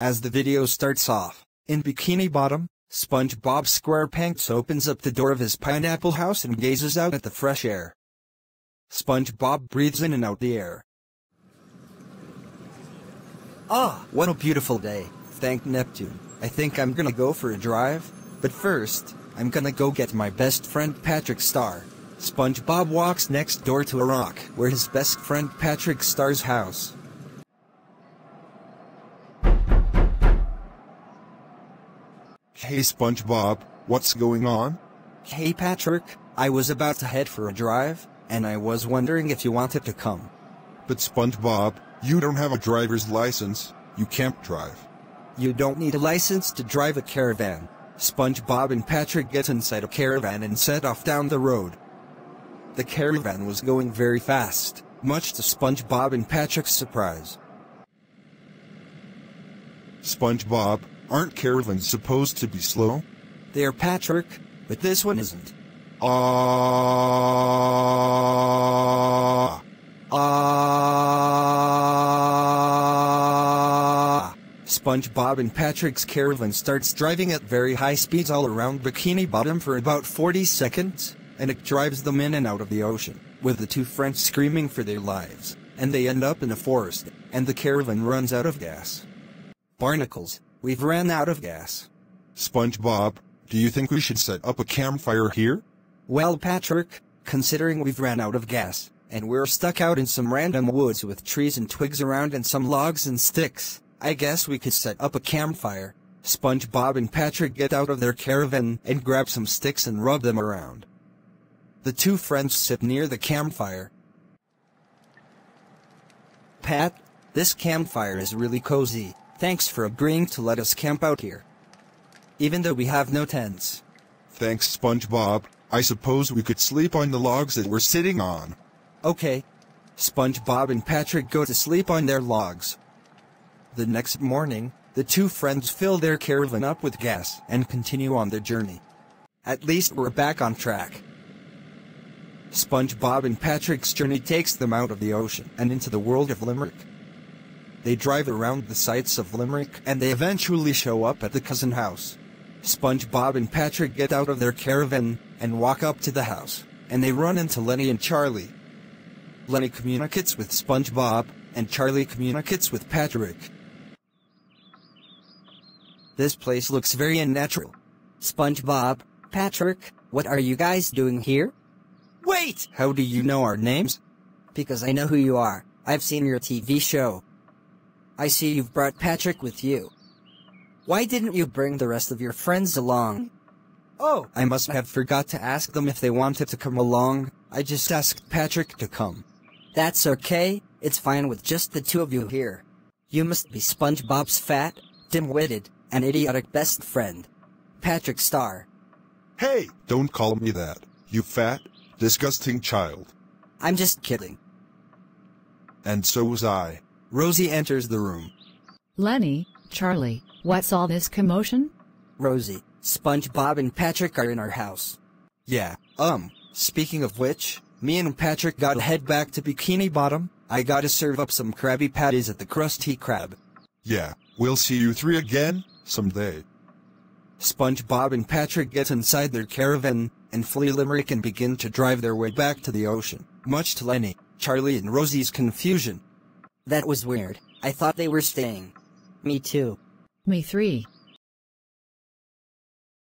As the video starts off, in Bikini Bottom, SpongeBob SquarePants opens up the door of his pineapple house and gazes out at the fresh air. SpongeBob breathes in and out the air. Ah, what a beautiful day. Thank Neptune. I think I'm gonna go for a drive. But first, I'm gonna go get my best friend Patrick Star. SpongeBob walks next door to a rock where his best friend Patrick Star's house. Hey SpongeBob, what's going on? Hey Patrick, I was about to head for a drive, and I was wondering if you wanted to come. But SpongeBob, you don't have a driver's license, you can't drive. You don't need a license to drive a caravan. SpongeBob and Patrick get inside a caravan and set off down the road. The caravan was going very fast, much to SpongeBob and Patrick's surprise. SpongeBob, aren't caravans supposed to be slow? They are Patrick, but this one isn't. Ah. Ah! SpongeBob and Patrick's caravan starts driving at very high speeds all around Bikini Bottom for about 40 seconds, and it drives them in and out of the ocean, with the two friends screaming for their lives, and they end up in a forest, and the caravan runs out of gas. Barnacles, we've ran out of gas. SpongeBob, do you think we should set up a campfire here? Well, Patrick, considering we've ran out of gas, and we're stuck out in some random woods with trees and twigs around and some logs and sticks, I guess we could set up a campfire. SpongeBob and Patrick get out of their caravan and grab some sticks and rub them around. The two friends sit near the campfire. Pat, this campfire is really cozy. Thanks for agreeing to let us camp out here. Even though we have no tents. Thanks SpongeBob, I suppose we could sleep on the logs that we're sitting on. Okay. SpongeBob and Patrick go to sleep on their logs. The next morning, the two friends fill their caravan up with gas and continue on their journey. At least we're back on track. SpongeBob and Patrick's journey takes them out of the ocean and into the world of Limerick. They drive around the sights of Limerick and they eventually show up at the cousin house. SpongeBob and Patrick get out of their caravan and walk up to the house, and they run into Lenny and Charlie. Lenny communicates with SpongeBob, and Charlie communicates with Patrick. This place looks very unnatural. SpongeBob, Patrick, what are you guys doing here? Wait! How do you know our names? Because I know who you are. I've seen your TV show. I see you've brought Patrick with you. Why didn't you bring the rest of your friends along? Oh, I must have forgot to ask them if they wanted to come along. I just asked Patrick to come. That's okay. It's fine with just the two of you here. You must be SpongeBob's fat, dim-witted, and idiotic best friend. Patrick Star. Hey, don't call me that, you fat, disgusting child. I'm just kidding. And so was I. Rosie enters the room. Lenny, Charlie, what's all this commotion? Rosie, SpongeBob and Patrick are in our house. Yeah, um, speaking of which, me and Patrick gotta head back to Bikini Bottom. I gotta serve up some Krabby Patties at the Krusty Krab. Yeah, we'll see you three again, someday. SpongeBob and Patrick get inside their caravan and flee Limerick and begin to drive their way back to the ocean, much to Lenny, Charlie and Rosie's confusion. That was weird. I thought they were staying. Me too. Me three.